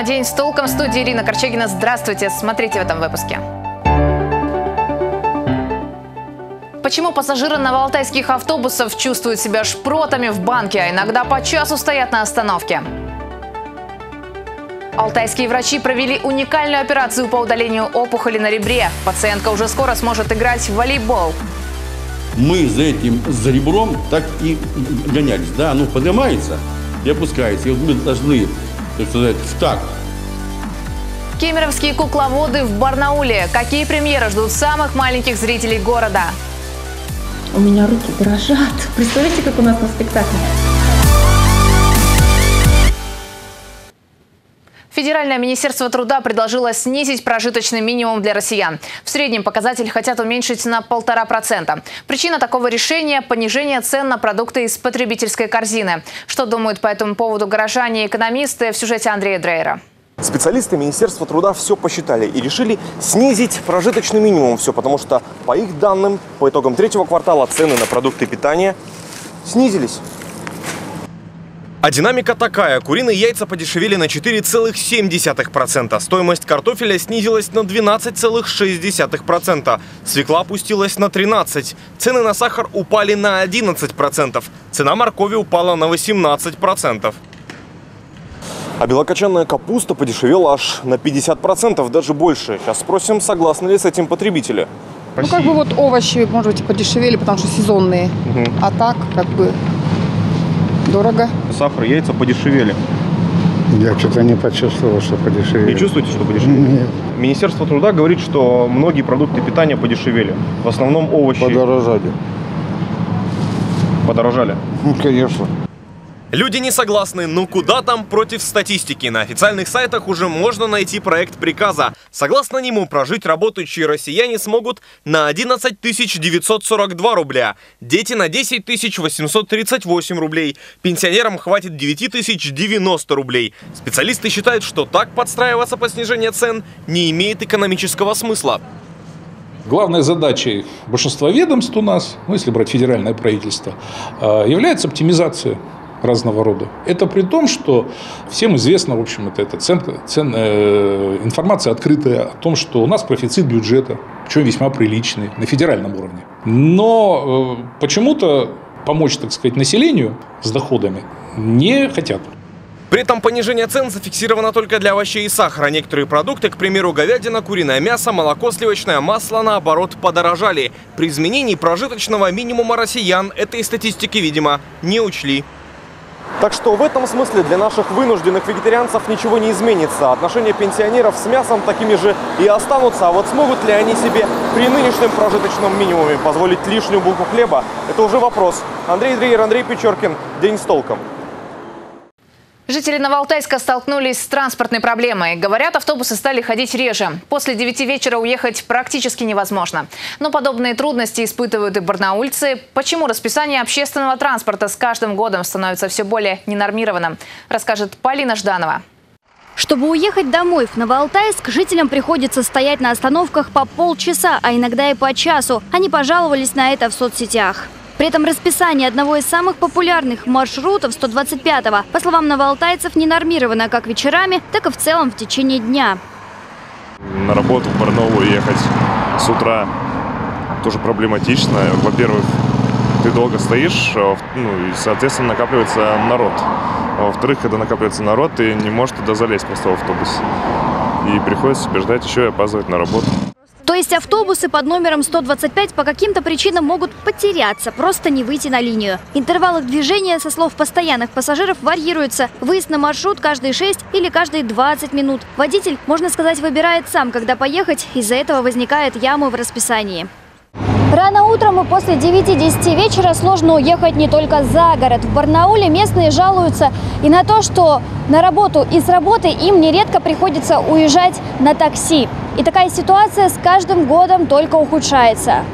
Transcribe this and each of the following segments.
Программа «День с толком» в студии Ирина Корчагина. Здравствуйте. Смотрите в этом выпуске. Почему пассажиры новоалтайских автобусов чувствуют себя шпротами в банке, а иногда по часу стоят на остановке? Алтайские врачи провели уникальную операцию по удалению опухоли на ребре. Пациентка уже скоро сможет играть в волейбол. Мы за этим, за ребром так и гонялись. Да, оно поднимается и опускается. И вот мы должны, так сказать, в такт Кемеровские кукловоды в Барнауле. Какие премьеры ждут самых маленьких зрителей города? У меня руки дрожат. Представляете, как у нас на спектакле? Федеральное министерство труда предложило снизить прожиточный минимум для россиян. В среднем показатель хотят уменьшить на полтора процента. Причина такого решения – понижение цен на продукты из потребительской корзины. Что думают по этому поводу горожане и экономисты в сюжете Андрея Дрейера. Специалисты Министерства труда все посчитали и решили снизить прожиточный минимум. Все потому что, по их данным, по итогам третьего квартала цены на продукты питания снизились. А динамика такая. Куриные яйца подешевели на 4,7%. Стоимость картофеля снизилась на 12,6%. Свекла опустилась на 13%. Цены на сахар упали на 11%. Цена моркови упала на 18%. А белокочанная капуста подешевела аж на 50%, даже больше. Сейчас спросим, согласны ли с этим потребители. Ну, как бы вот овощи, может быть, подешевели, потому что сезонные. А так, как бы, дорого. Сахар, яйца подешевели. Я что-то не почувствовал, что подешевели. Не чувствуете, что подешевели? Нет. Министерство труда говорит, что многие продукты питания подешевели. В основном овощи Подорожали. подорожали. Ну, конечно. Люди не согласны, ну куда там против статистики? На официальных сайтах уже можно найти проект приказа. Согласно нему, прожить работающие россияне смогут на 11 942 рубля, дети на 10 838 рублей, пенсионерам хватит 9 090 рублей. Специалисты считают, что так подстраиваться по снижению цен не имеет экономического смысла. Главной задачей большинства ведомств у нас, ну, если брать федеральное правительство, э, является оптимизация разного рода. Это при том, что всем известно, в общем, это, это цен, цен, э, информация открытая о том, что у нас профицит бюджета, причем весьма приличный, на федеральном уровне. Но э, почему-то помочь, так сказать, населению с доходами не хотят. При этом понижение цен зафиксировано только для овощей и сахара. Некоторые продукты, к примеру, говядина, куриное мясо, молоко, сливочное масло, наоборот, подорожали. При изменении прожиточного минимума россиян этой статистики, видимо, не учли. Так что в этом смысле для наших вынужденных вегетарианцев ничего не изменится. Отношения пенсионеров с мясом такими же и останутся. А вот смогут ли они себе при нынешнем прожиточном минимуме позволить лишнюю булку хлеба, это уже вопрос. Андрей Дрейер, Андрей Печоркин. День с толком. Жители Новоалтайска столкнулись с транспортной проблемой. Говорят, автобусы стали ходить реже. После 9 вечера уехать практически невозможно. Но подобные трудности испытывают и барнаульцы. Почему расписание общественного транспорта с каждым годом становится все более ненормированным, расскажет Полина Жданова. Чтобы уехать домой в Новоалтайск, жителям приходится стоять на остановках по полчаса, а иногда и по часу. Они пожаловались на это в соцсетях. При этом расписание одного из самых популярных маршрутов 125-го, по словам новоалтайцев, не нормировано как вечерами, так и в целом в течение дня. На работу в Барнаул ехать с утра тоже проблематично. Во-первых, ты долго стоишь, а ну, и, соответственно, накапливается народ. А во-вторых, когда накапливается народ, ты не можешь туда залезть просто в автобус. И приходится себе ждать еще и опаздывать на работу. Есть автобусы под номером 125 по каким-то причинам могут потеряться, просто не выйти на линию. Интервал их движения, со слов постоянных пассажиров, варьируется. Выезд на маршрут каждые 6 или каждые 20 минут. Водитель, можно сказать, выбирает сам, когда поехать. Из-за этого возникают ямы в расписании. Рано утром и после 9-10 вечера сложно уехать не только за город. В Барнауле местные жалуются и на то, что на работу и с работы им нередко приходится уезжать на такси. И такая ситуация с каждым годом только ухудшается.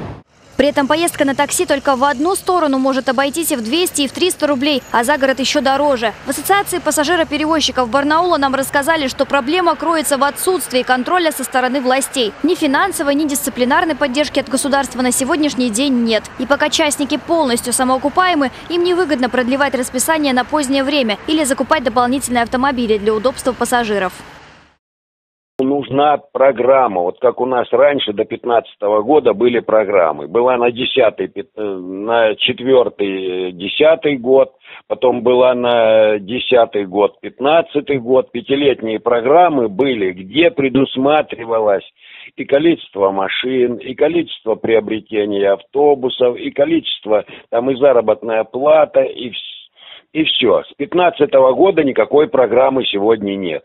При этом поездка на такси только в одну сторону может обойтись и в 200, и в 300 рублей, а за город еще дороже. В Ассоциации пассажироперевозчиков Барнаула нам рассказали, что проблема кроется в отсутствии контроля со стороны властей. Ни финансовой, ни дисциплинарной поддержки от государства на сегодняшний день нет. И пока частники полностью самоокупаемы, им невыгодно продлевать расписание на позднее время или закупать дополнительные автомобили для удобства пассажиров. Нужна программа. Вот как у нас раньше до 15 года были программы. Была на 10 э, на 4 10 год, потом была на 10 год 15 год. Пятилетние программы были, где предусматривалось и количество машин, и количество приобретения автобусов, и количество, там и заработная плата, и, и все. С 15 года никакой программы сегодня нет.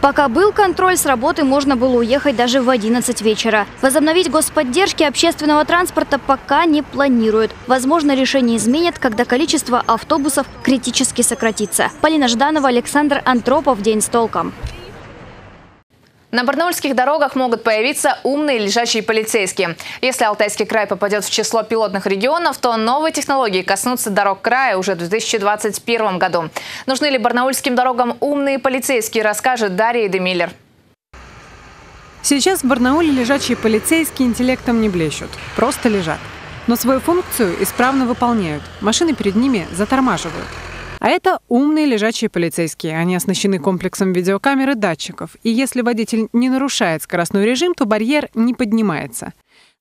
Пока был контроль, с работы можно было уехать даже в 11 вечера. Возобновить господдержки общественного транспорта пока не планируют. Возможно, решение изменят, когда количество автобусов критически сократится. Полина Жданова, Александр Антропов. День с толком. На барнаульских дорогах могут появиться умные лежачие полицейские. Если Алтайский край попадет в число пилотных регионов, то новые технологии коснутся дорог края уже в 2021 году. Нужны ли барнаульским дорогам умные полицейские, расскажет Дарья Демиллер. Сейчас в Барнауле лежачие полицейские интеллектом не блещут, просто лежат. Но свою функцию исправно выполняют. Машины перед ними затормаживают. А это умные лежачие полицейские. Они оснащены комплексом видеокамер и датчиков. И если водитель не нарушает скоростной режим, то барьер не поднимается.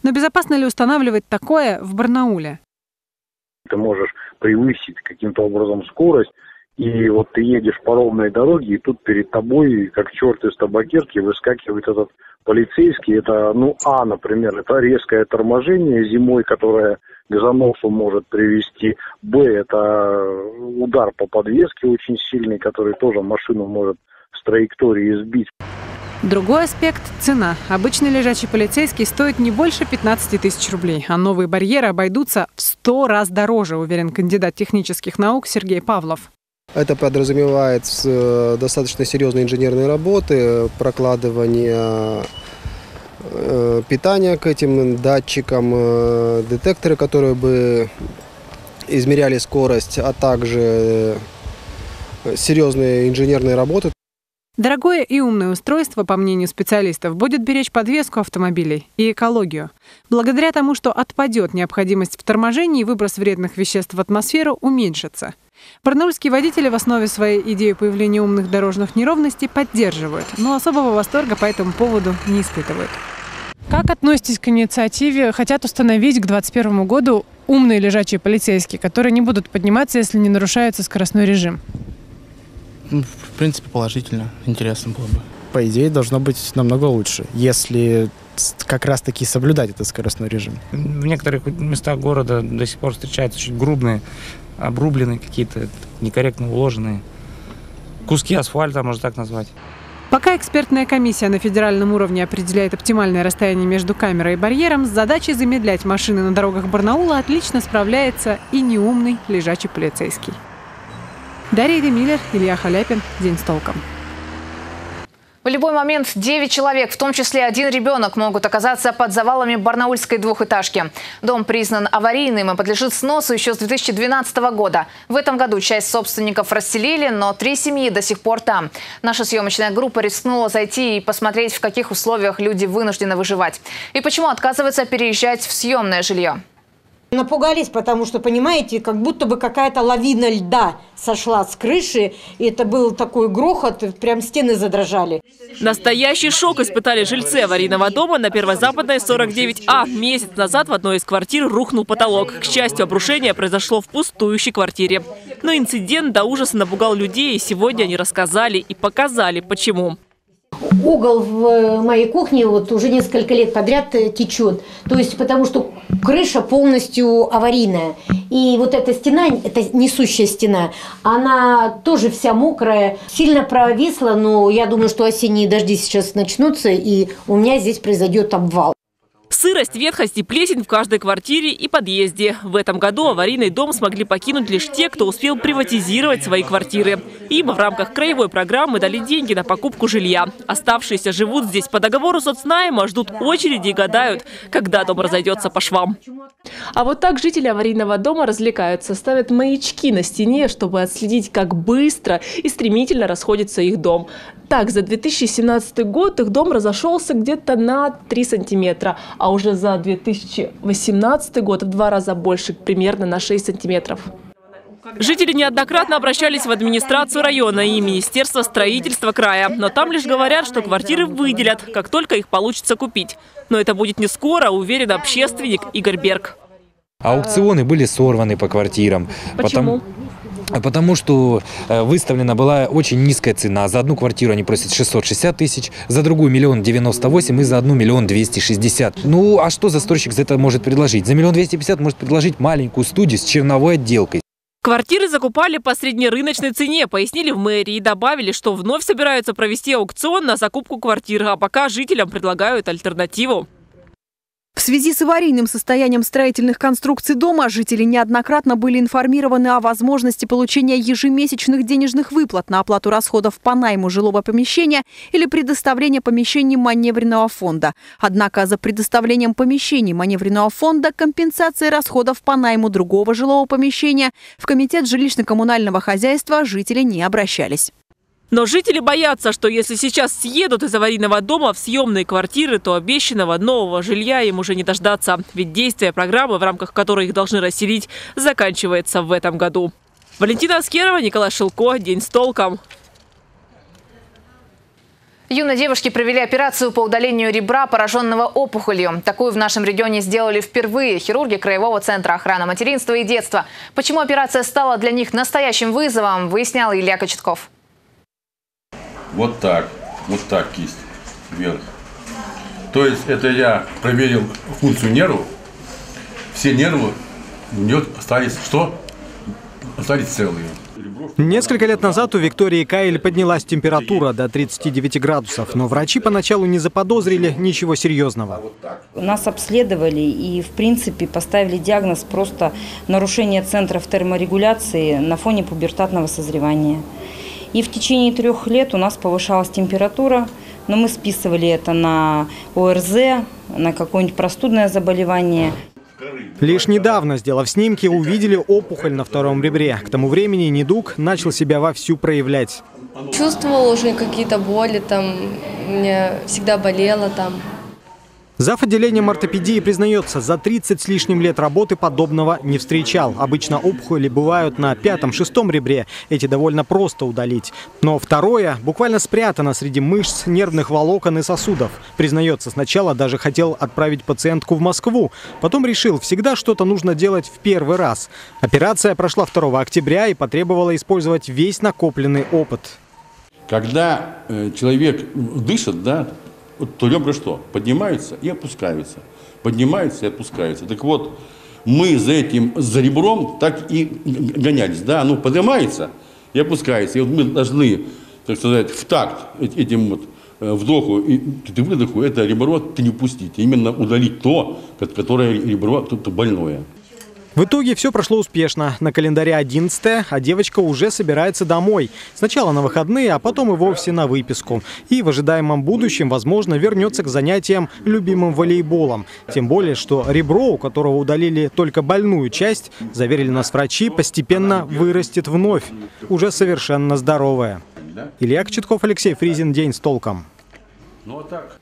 Но безопасно ли устанавливать такое в Барнауле? Ты можешь превысить каким-то образом скорость, и вот ты едешь по ровной дороге, и тут перед тобой, как черт из табакерки, выскакивает этот полицейский. Это, ну, А, например, это резкое торможение зимой, которое к заносу может привести. Б – это удар по подвеске очень сильный, который тоже машину может с траектории сбить. Другой аспект – цена. Обычный лежачий полицейский стоит не больше 15 тысяч рублей, а новые барьеры обойдутся в 100 раз дороже, уверен кандидат технических наук Сергей Павлов. Это подразумевает э, достаточно серьезные инженерные работы, прокладывание питания к этим датчикам, э, детекторы, которые бы измеряли скорость, а также э, серьезные инженерные работы. Дорогое и умное устройство, по мнению специалистов, будет беречь подвеску автомобилей и экологию. Благодаря тому, что отпадет необходимость в торможении, выброс вредных веществ в атмосферу уменьшится. Барнаульские водители в основе своей идеи появления умных дорожных неровностей поддерживают, но особого восторга по этому поводу не испытывают. Как относитесь к инициативе? Хотят установить к 2021 году умные лежачие полицейские, которые не будут подниматься, если не нарушается скоростной режим. Ну, в принципе, положительно. Интересно было бы. По идее, должно быть намного лучше, если как раз-таки соблюдать этот скоростной режим. В некоторых местах города до сих пор встречаются очень грубные, обрубленные какие-то, некорректно уложенные куски асфальта, можно так назвать. Пока экспертная комиссия на федеральном уровне определяет оптимальное расстояние между камерой и барьером, с задачей замедлять машины на дорогах Барнаула отлично справляется и неумный лежачий полицейский. Дарья Демиллер, Илья Халяпин. День с толком. В любой момент 9 человек, в том числе один ребенок, могут оказаться под завалами барнаульской двухэтажки. Дом признан аварийным и подлежит сносу еще с 2012 года. В этом году часть собственников расселили, но три семьи до сих пор там. Наша съемочная группа рискнула зайти и посмотреть, в каких условиях люди вынуждены выживать. И почему отказываются переезжать в съемное жилье. Напугались, потому что, понимаете, как будто бы какая-то лавина льда сошла с крыши, и это был такой грохот, прям стены задрожали. Настоящий шок испытали жильцы аварийного дома на Первозападной 49А. Месяц назад в одной из квартир рухнул потолок. К счастью, обрушение произошло в пустующей квартире. Но инцидент до ужаса напугал людей, и сегодня они рассказали и показали, почему. Угол в э, моей кухне вот уже несколько лет подряд э, течет. То есть потому что крыша полностью аварийная. И вот эта стена, это несущая стена, она тоже вся мокрая, сильно провисла, но я думаю, что осенние дожди сейчас начнутся, и у меня здесь произойдет обвал. Сырость, ветхость и плесень в каждой квартире и подъезде. В этом году аварийный дом смогли покинуть лишь те, кто успел приватизировать свои квартиры. Им в рамках краевой программы дали деньги на покупку жилья. Оставшиеся живут здесь по договору соцнайма, ждут очереди и гадают, когда дом разойдется по швам. А вот так жители аварийного дома развлекаются. Ставят маячки на стене, чтобы отследить, как быстро и стремительно расходится их дом. Так, за 2017 год их дом разошелся где-то на 3 сантиметра, а уже за 2018 год в два раза больше, примерно на 6 сантиметров. Жители неоднократно обращались в администрацию района и Министерство строительства края. Но там лишь говорят, что квартиры выделят, как только их получится купить. Но это будет не скоро, уверен общественник Игорь Берг. Аукционы были сорваны по квартирам. Почему? Потому, потому что э, выставлена была очень низкая цена. За одну квартиру они просят 660 тысяч, за другую миллион девяносто восемь и за одну миллион двести шестьдесят. Ну, а что застройщик за это может предложить? За миллион двести пятьдесят может предложить маленькую студию с черновой отделкой. Квартиры закупали по среднерыночной цене, пояснили в мэрии и добавили, что вновь собираются провести аукцион на закупку квартир, а пока жителям предлагают альтернативу. В связи с аварийным состоянием строительных конструкций дома жители неоднократно были информированы о возможности получения ежемесячных денежных выплат на оплату расходов по найму жилого помещения или предоставление помещений маневренного фонда. Однако за предоставлением помещений маневренного фонда компенсации расходов по найму другого жилого помещения в Комитет жилищно-коммунального хозяйства жители не обращались. Но жители боятся, что если сейчас съедут из аварийного дома в съемные квартиры, то обещанного нового жилья им уже не дождаться. Ведь действие программы, в рамках которой их должны расселить, заканчивается в этом году. Валентина Аскерова, Николай Шилко. День с толком. Юные девушки провели операцию по удалению ребра, пораженного опухолью. Такую в нашем регионе сделали впервые хирурги Краевого центра охраны материнства и детства. Почему операция стала для них настоящим вызовом, выяснял Илья Кочетков. Вот так, вот так кисть вверх. То есть это я проверил функцию нервов. Все нервы у нее остались что? Остались целые. Несколько лет назад у Виктории Каэль поднялась температура до 39 градусов, но врачи поначалу не заподозрили ничего серьезного. Нас обследовали и, в принципе, поставили диагноз просто нарушение центров терморегуляции на фоне пубертатного созревания. И в течение трех лет у нас повышалась температура, но мы списывали это на ОРЗ, на какое-нибудь простудное заболевание. Лишь недавно, сделав снимки, увидели опухоль на втором ребре. К тому времени недуг начал себя вовсю проявлять. Чувствовала уже какие-то боли, там, мне всегда болело там. Зав. отделением ортопедии признается, за 30 с лишним лет работы подобного не встречал. Обычно опухоли бывают на пятом-шестом ребре. Эти довольно просто удалить. Но второе буквально спрятано среди мышц, нервных волокон и сосудов. Признается, сначала даже хотел отправить пациентку в Москву. Потом решил, всегда что-то нужно делать в первый раз. Операция прошла 2 октября и потребовала использовать весь накопленный опыт. Когда э, человек дышит, да, то ребра что? Поднимаются и опускаются. Поднимаются и опускаются. Так вот, мы за этим, за ребром так и гонялись. Да, оно поднимается и опускается. И вот мы должны, так сказать, в такт этим вот э, вдоху и выдоху это ребро ты не упустить. Именно удалить то, которое ребро тут больное. В итоге все прошло успешно. На календаре 11 а девочка уже собирается домой. Сначала на выходные, а потом и вовсе на выписку. И в ожидаемом будущем, возможно, вернется к занятиям любимым волейболом. Тем более, что ребро, у которого удалили только больную часть, заверили нас врачи, постепенно вырастет вновь. Уже совершенно здоровая. Илья Кочетков, Алексей Фризин. День с толком. Ну, а так.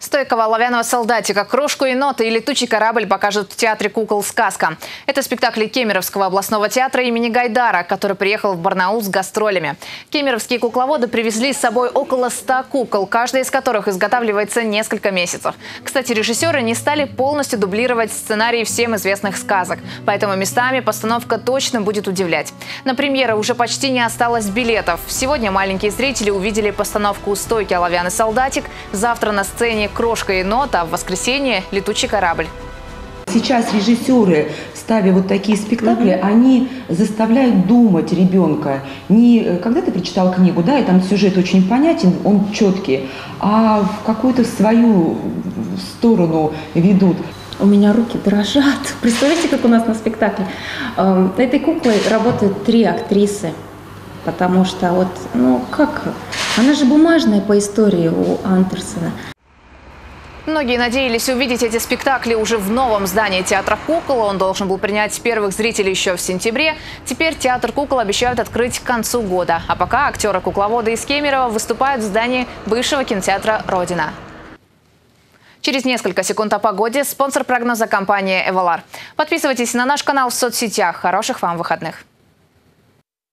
Стойкого оловянного солдатика, крошку и ноты и летучий корабль покажут в театре кукол «Сказка». Это спектакли Кемеровского областного театра имени Гайдара, который приехал в Барнаул с гастролями. Кемеровские кукловоды привезли с собой около 100 кукол, каждая из которых изготавливается несколько месяцев. Кстати, режиссеры не стали полностью дублировать сценарии всем известных сказок, поэтому местами постановка точно будет удивлять. На премьеры уже почти не осталось билетов. Сегодня маленькие зрители увидели постановку «Стойкий оловянный солдатик», завтра на сцене «Крошка и нота», в воскресенье «Летучий корабль». Сейчас режиссеры, ставя вот такие спектакли, mm-hmm. они заставляют думать ребенка. Не э, когда ты прочитал книгу, да, и там сюжет очень понятен, он четкий, а в какую-то свою сторону ведут. У меня руки дрожат. Представляете, как у нас на спектакле? Эм, этой куклой работают три актрисы. Потому что вот, ну как, она же бумажная по истории у Андерсона. Многие надеялись увидеть эти спектакли уже в новом здании Театра кукол. Он должен был принять первых зрителей еще в сентябре. Теперь Театр кукол обещают открыть к концу года. А пока актеры-кукловоды из Кемерово выступают в здании бывшего кинотеатра «Родина». Через несколько секунд о погоде. Спонсор прогноза компания «Эвалар». Подписывайтесь на наш канал в соцсетях. Хороших вам выходных.